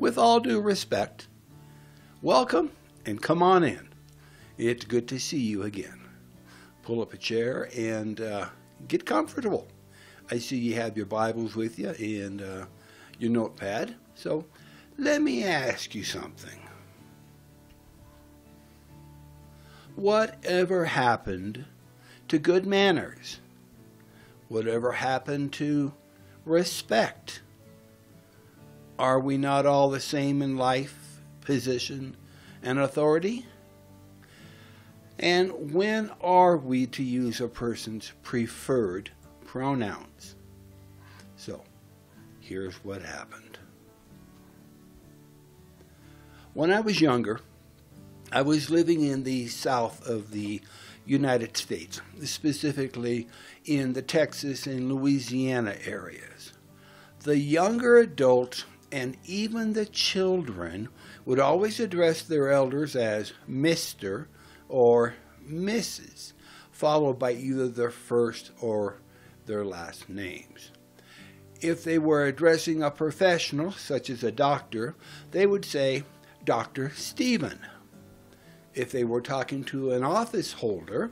with all due respect, welcome and come on in. It's good to see you again. Pull up a chair and uh, get comfortable. I see you have your Bibles with you and uh, your notepad. So let me ask you something. Whatever happened to good manners? Whatever happened to respect? Are we not all the same in life, position, and authority? And when are we to use a person's preferred pronouns? So, here's what happened. When I was younger, I was living in the south of the United States, specifically in the Texas and Louisiana areas. The younger adults and even the children would always address their elders as Mr. or Mrs., followed by either their first or their last names. If they were addressing a professional, such as a doctor, they would say Dr. Stephen if they were talking to an office holder,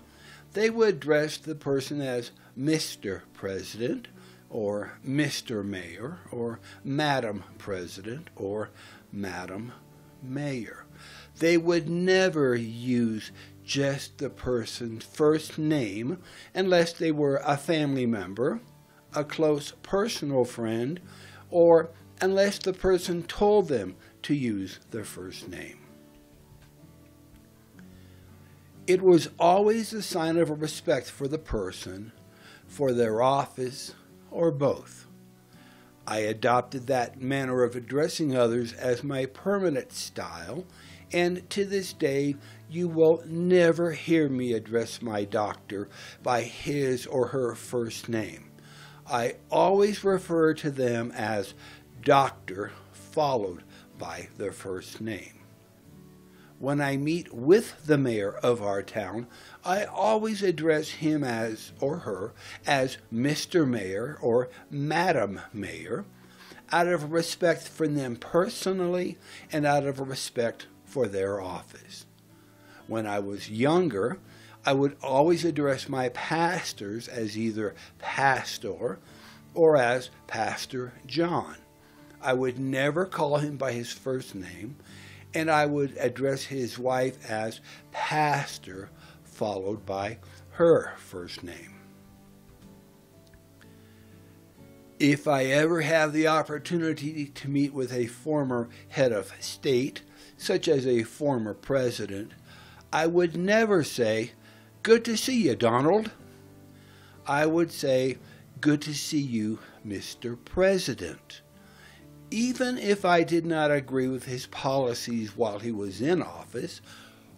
they would address the person as Mr. President or Mr. Mayor or Madam President or Madam Mayor. They would never use just the person's first name unless they were a family member, a close personal friend, or unless the person told them to use their first name. It was always a sign of respect for the person, for their office, or both. I adopted that manner of addressing others as my permanent style, and to this day you will never hear me address my doctor by his or her first name. I always refer to them as doctor followed by their first name when I meet with the mayor of our town, I always address him as, or her, as Mr. Mayor or Madam Mayor, out of respect for them personally and out of respect for their office. When I was younger, I would always address my pastors as either pastor or as Pastor John. I would never call him by his first name and I would address his wife as pastor, followed by her first name. If I ever have the opportunity to meet with a former head of state, such as a former president, I would never say, Good to see you, Donald. I would say, Good to see you, Mr. President even if I did not agree with his policies while he was in office,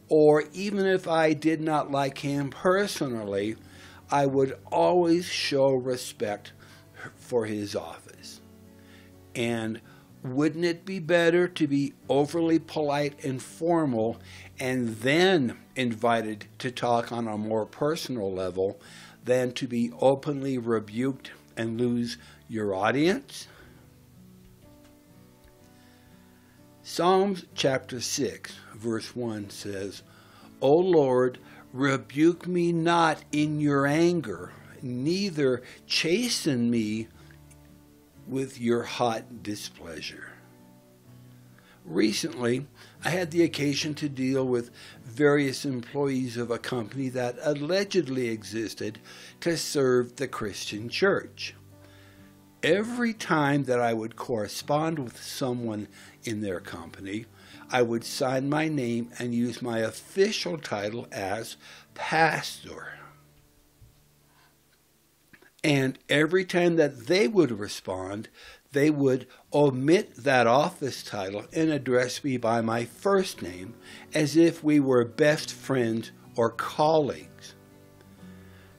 or even if I did not like him personally, I would always show respect for his office. And wouldn't it be better to be overly polite and formal and then invited to talk on a more personal level than to be openly rebuked and lose your audience? Psalms chapter 6, verse 1 says, O Lord, rebuke me not in your anger, neither chasten me with your hot displeasure. Recently, I had the occasion to deal with various employees of a company that allegedly existed to serve the Christian church every time that I would correspond with someone in their company, I would sign my name and use my official title as pastor. And every time that they would respond, they would omit that office title and address me by my first name as if we were best friends or colleagues.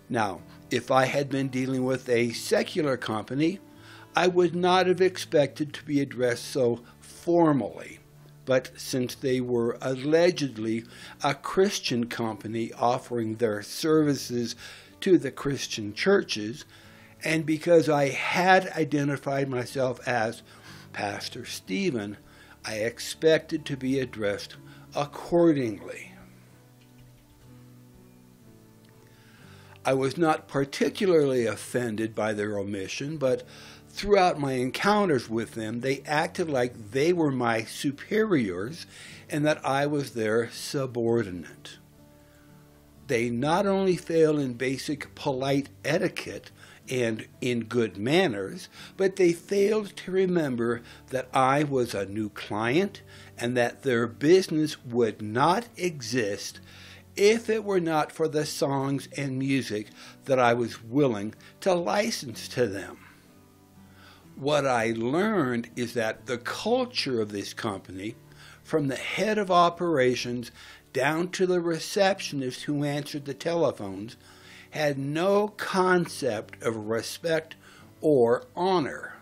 Now, if I had been dealing with a secular company, I would not have expected to be addressed so formally. But since they were allegedly a Christian company offering their services to the Christian churches, and because I had identified myself as Pastor Stephen, I expected to be addressed accordingly. I was not particularly offended by their omission, but throughout my encounters with them, they acted like they were my superiors and that I was their subordinate. They not only failed in basic polite etiquette and in good manners, but they failed to remember that I was a new client and that their business would not exist if it were not for the songs and music that I was willing to license to them. What I learned is that the culture of this company, from the head of operations down to the receptionist who answered the telephones, had no concept of respect or honor.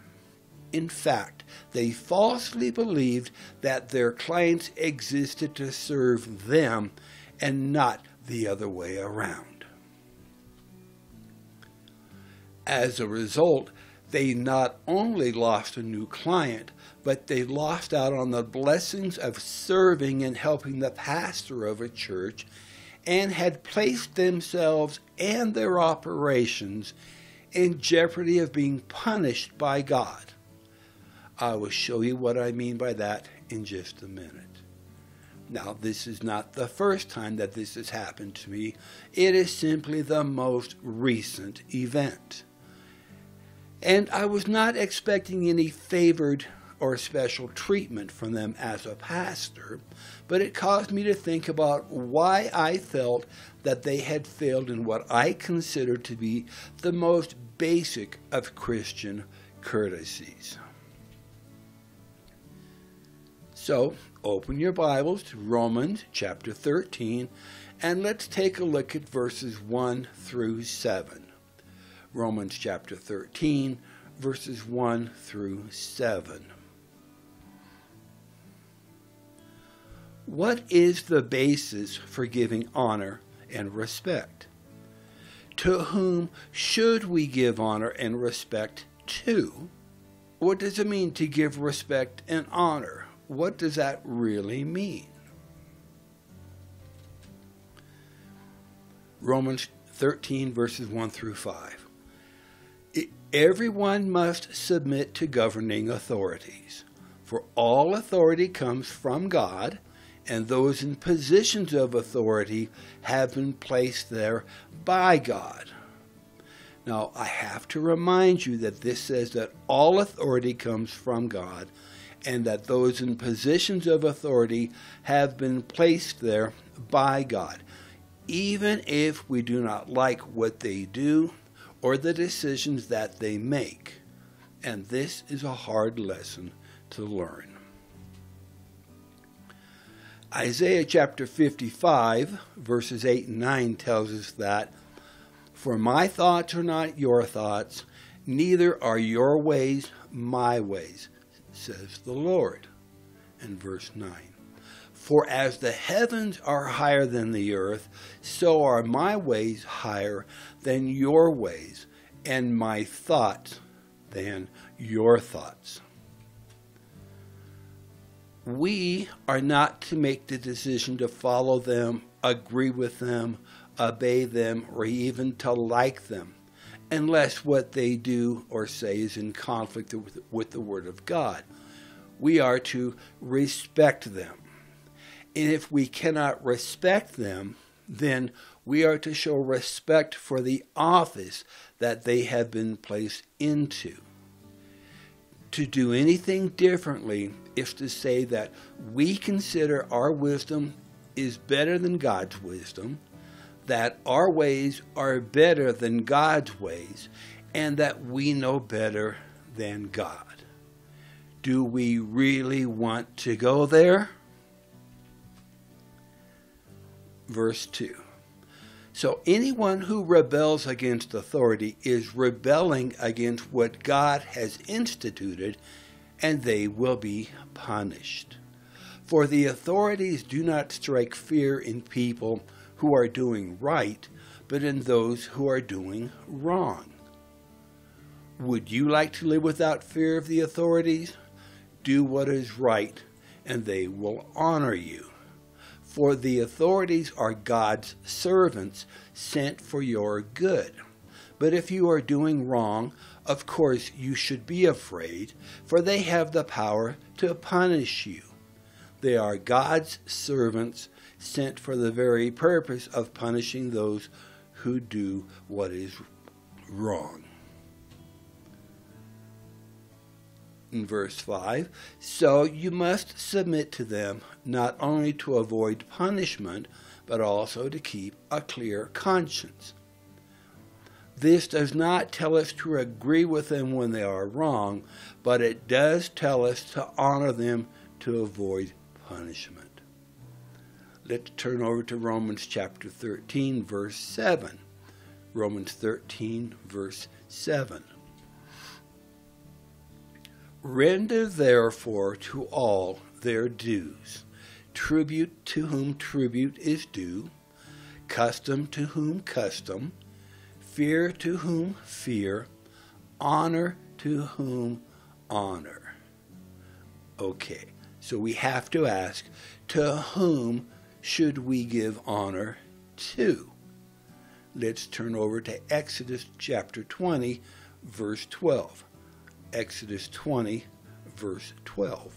In fact, they falsely believed that their clients existed to serve them and not the other way around. As a result, they not only lost a new client, but they lost out on the blessings of serving and helping the pastor of a church and had placed themselves and their operations in jeopardy of being punished by God. I will show you what I mean by that in just a minute. Now, this is not the first time that this has happened to me. It is simply the most recent event. And I was not expecting any favored or special treatment from them as a pastor, but it caused me to think about why I felt that they had failed in what I considered to be the most basic of Christian courtesies. So, open your Bibles to Romans chapter 13, and let's take a look at verses 1 through 7. Romans chapter 13, verses 1 through 7. What is the basis for giving honor and respect? To whom should we give honor and respect to? What does it mean to give respect and honor? What does that really mean? Romans 13, verses 1 through 5. Everyone must submit to governing authorities, for all authority comes from God, and those in positions of authority have been placed there by God. Now, I have to remind you that this says that all authority comes from God, and that those in positions of authority have been placed there by God. Even if we do not like what they do, or the decisions that they make. And this is a hard lesson to learn. Isaiah chapter 55, verses 8 and 9 tells us that, For my thoughts are not your thoughts, neither are your ways my ways, says the Lord. And verse 9. For as the heavens are higher than the earth, so are my ways higher than your ways, and my thoughts than your thoughts. We are not to make the decision to follow them, agree with them, obey them, or even to like them, unless what they do or say is in conflict with, with the Word of God. We are to respect them and if we cannot respect them, then we are to show respect for the office that they have been placed into. To do anything differently is to say that we consider our wisdom is better than God's wisdom, that our ways are better than God's ways, and that we know better than God. Do we really want to go there? Verse 2. So anyone who rebels against authority is rebelling against what God has instituted, and they will be punished. For the authorities do not strike fear in people who are doing right, but in those who are doing wrong. Would you like to live without fear of the authorities? Do what is right and they will honor you. For the authorities are God's servants sent for your good. But if you are doing wrong, of course you should be afraid, for they have the power to punish you. They are God's servants sent for the very purpose of punishing those who do what is wrong. In verse 5, so you must submit to them not only to avoid punishment, but also to keep a clear conscience. This does not tell us to agree with them when they are wrong, but it does tell us to honor them to avoid punishment. Let's turn over to Romans chapter 13, verse 7. Romans 13, verse 7. Render therefore to all their dues tribute to whom tribute is due, custom to whom custom, fear to whom fear, honor to whom honor. Okay, so we have to ask to whom should we give honor to? Let's turn over to Exodus chapter 20, verse 12. Exodus 20, verse 12.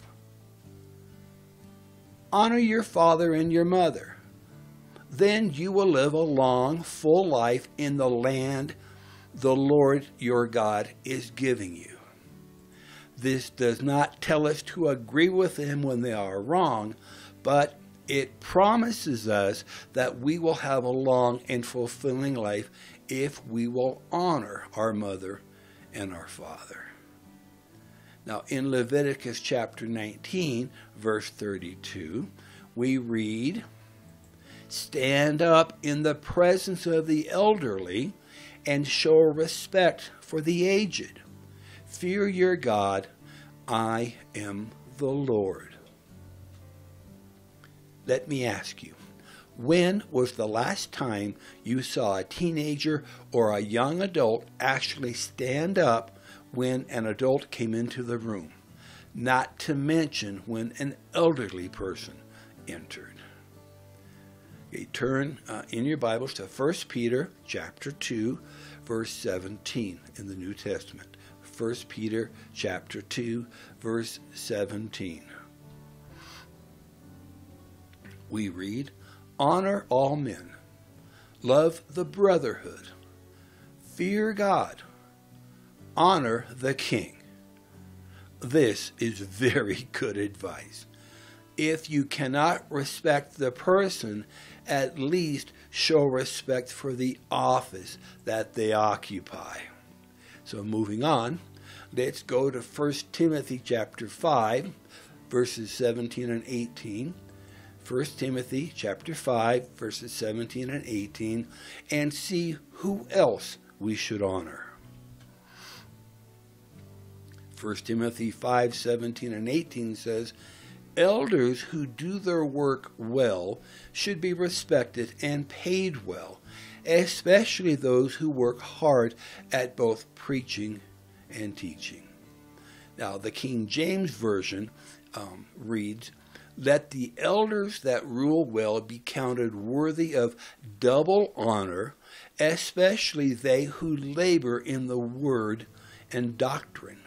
Honor your father and your mother. Then you will live a long, full life in the land the Lord your God is giving you. This does not tell us to agree with them when they are wrong, but it promises us that we will have a long and fulfilling life if we will honor our mother and our father. Now, in Leviticus chapter 19, verse 32, we read, Stand up in the presence of the elderly and show respect for the aged. Fear your God. I am the Lord. Let me ask you, when was the last time you saw a teenager or a young adult actually stand up when an adult came into the room, not to mention when an elderly person entered. Okay, turn uh, in your Bibles to 1 Peter chapter 2, verse 17 in the New Testament. 1 Peter chapter 2, verse 17. We read, Honor all men, love the brotherhood, fear God honor the king. This is very good advice. If you cannot respect the person, at least show respect for the office that they occupy. So moving on, let's go to 1 Timothy chapter 5 verses 17 and 18. 1 Timothy chapter 5 verses 17 and 18 and see who else we should honor. 1 Timothy 5 17 and 18 says, Elders who do their work well should be respected and paid well, especially those who work hard at both preaching and teaching. Now, the King James Version um, reads, Let the elders that rule well be counted worthy of double honor, especially they who labor in the word and doctrine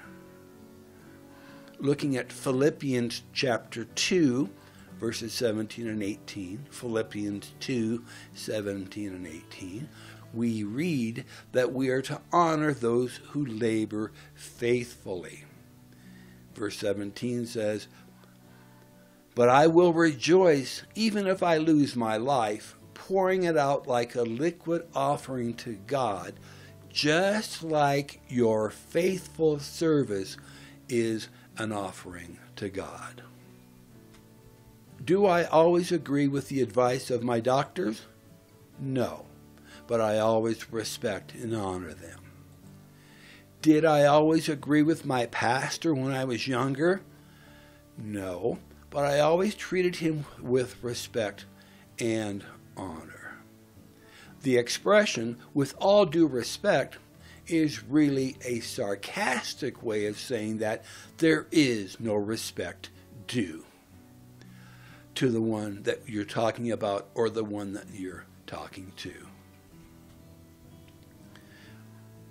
looking at Philippians chapter 2, verses 17 and 18, Philippians 2, 17 and 18, we read that we are to honor those who labor faithfully. Verse 17 says, But I will rejoice even if I lose my life, pouring it out like a liquid offering to God, just like your faithful service is an offering to God. Do I always agree with the advice of my doctors? No, but I always respect and honor them. Did I always agree with my pastor when I was younger? No, but I always treated him with respect and honor. The expression, with all due respect, is really a sarcastic way of saying that there is no respect due. to the one that you're talking about or the one that you're talking to.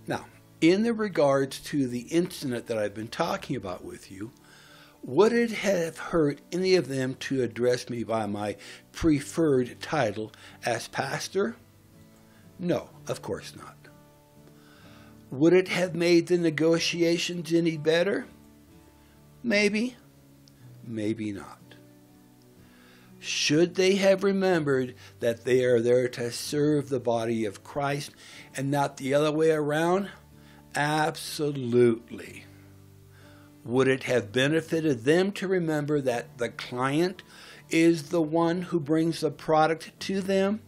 Now, in the regards to the incident that I've been talking about with you, would it have hurt any of them to address me by my preferred title as pastor? No, of course not. Would it have made the negotiations any better? Maybe, maybe not. Should they have remembered that they are there to serve the body of Christ and not the other way around? Absolutely. Would it have benefited them to remember that the client is the one who brings the product to them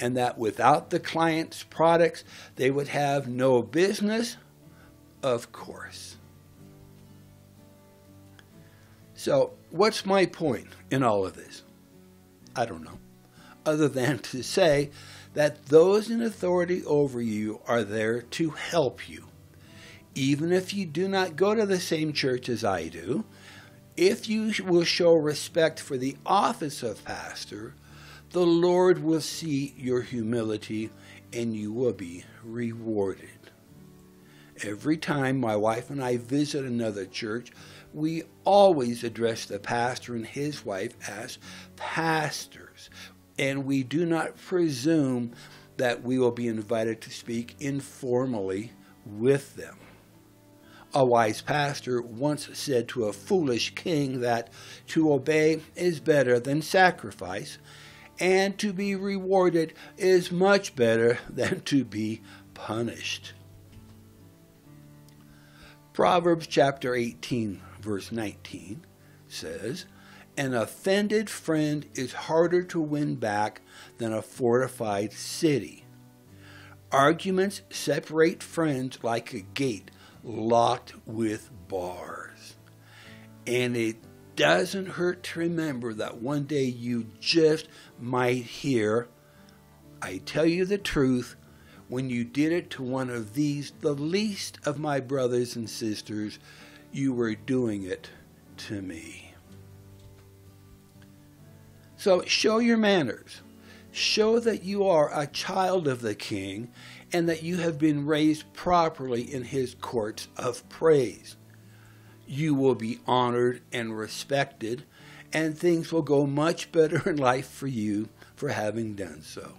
and that without the client's products they would have no business? Of course. So, what's my point in all of this? I don't know. Other than to say that those in authority over you are there to help you. Even if you do not go to the same church as I do, if you will show respect for the office of pastor, the Lord will see your humility and you will be rewarded. Every time my wife and I visit another church, we always address the pastor and his wife as pastors, and we do not presume that we will be invited to speak informally with them. A wise pastor once said to a foolish king that to obey is better than sacrifice, and to be rewarded is much better than to be punished. Proverbs chapter 18, verse 19 says, An offended friend is harder to win back than a fortified city. Arguments separate friends like a gate locked with bars. And it doesn't hurt to remember that one day you just might hear, I tell you the truth, when you did it to one of these, the least of my brothers and sisters, you were doing it to me. So show your manners. Show that you are a child of the King and that you have been raised properly in his courts of praise. You will be honored and respected, and things will go much better in life for you for having done so.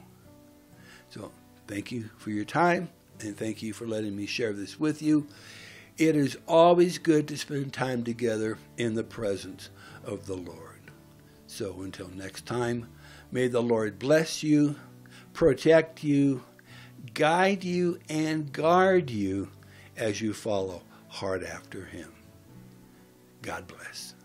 So, thank you for your time, and thank you for letting me share this with you. It is always good to spend time together in the presence of the Lord. So, until next time, may the Lord bless you, protect you, guide you, and guard you as you follow hard after Him. God bless.